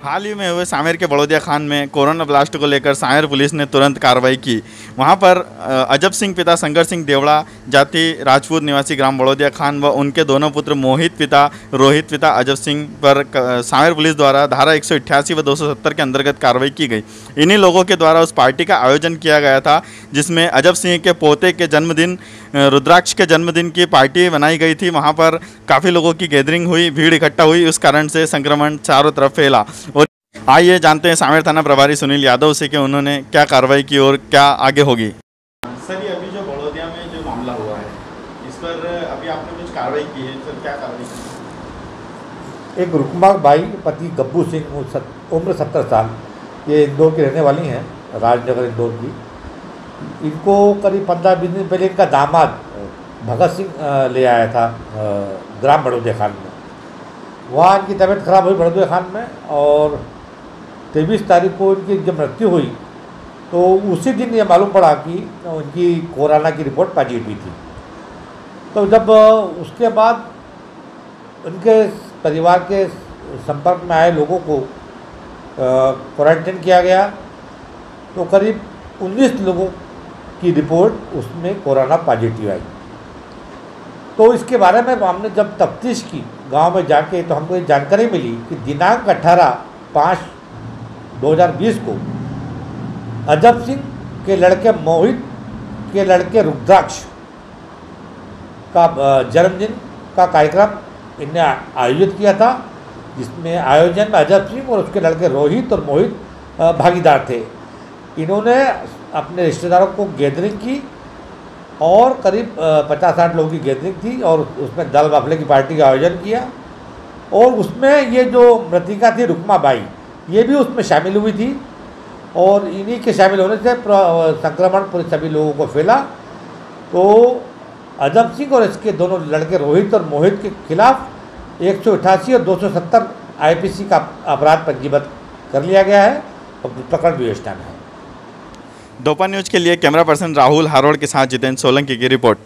हाल ही में हुए सामेर के बड़ौदिया खान में कोरोना ब्लास्ट को लेकर सामेर पुलिस ने तुरंत कार्रवाई की। वहाँ पर अजब सिंह पिता शंकर सिंह देवड़ा, जाति राजपूत निवासी ग्राम बड़ौदिया खान व उनके दोनों पुत्र मोहित पिता, रोहित पिता अजब सिंह पर सामेर पुलिस द्वारा धारा एक सौ अठासी व 270 के अंतर्गत कार्रवाई की गई। इन्हीं लोगों के द्वारा उस पार्टी का आयोजन किया गया था, जिसमें अजब सिंह के पोते के जन्मदिन रुद्राक्ष के जन्मदिन की पार्टी बनाई गई थी। वहाँ पर काफ़ी लोगों की गैदरिंग हुई भीड़ इकट्ठा हुई उस कारण से संक्रमण चारों तरफ़ फैला। और आइए जानते हैं सामेर थाना प्रभारी सुनील यादव से कि उन्होंने क्या कार्रवाई की और क्या आगे होगी। सर ये अभी जो बड़ौदिया में जो मामला हुआ है इस पर अभी आपने कुछ कार्रवाई की है? सर क्या कार्रवाई की एक रुकमा बाई पति गब्बू सिंह उम्र उम्र सत्तर साल। ये इंदौर की रहने वाली हैं राजनगर इंदौर की। इनको करीब पंद्रह बीस दिन पहले इनका दामाद, भगत सिंह ले आया था ग्राम बड़ौदिया खान में। वहाँ इनकी तबीयत खराब हुई बड़ौदिया खान में और तेईस तारीख को इनकी जब मृत्यु हुई तो उसी दिन ये मालूम पड़ा कि उनकी कोरोना की रिपोर्ट पॉजिटिव थी। तो जब उसके बाद उनके परिवार के संपर्क में आए लोगों को क्वारंटाइन किया गया तो करीब 19 लोगों की रिपोर्ट उसमें कोरोना पॉजिटिव आई। तो इसके बारे में हमने जब तफ्तीश की गाँव में जाके तो हमको ये जानकारी मिली कि दिनांक 18 पाँच 2020 को अजब सिंह के लड़के मोहित के लड़के रुद्राक्ष का जन्मदिन का कार्यक्रम इनने आयोजित किया था, जिसमें आयोजन में अजब सिंह और उसके लड़के रोहित और मोहित भागीदार थे। इन्होंने अपने रिश्तेदारों को गैदरिंग की और करीब पचास साठ लोगों की गैदरिंग थी और उसमें दाल बाफले की पार्टी का आयोजन किया। और उसमें ये जो मृतिका थी, रुकमा बाई, ये भी उसमें शामिल हुई थी। और इन्हीं के शामिल होने से संक्रमण पूरे सभी लोगों को फैला। तो अजब सिंह और इसके दोनों लड़के रोहित और मोहित के खिलाफ एक सौ अठासी और दो सौ सत्तर आई का अपराध पंजीबद्ध कर लिया गया है और प्रकरण विवेचना में है। दोपहर न्यूज़ के लिए कैमरा पर्सन राहुल हारोड़ के साथ जितेंद्र सोलंकी की रिपोर्ट।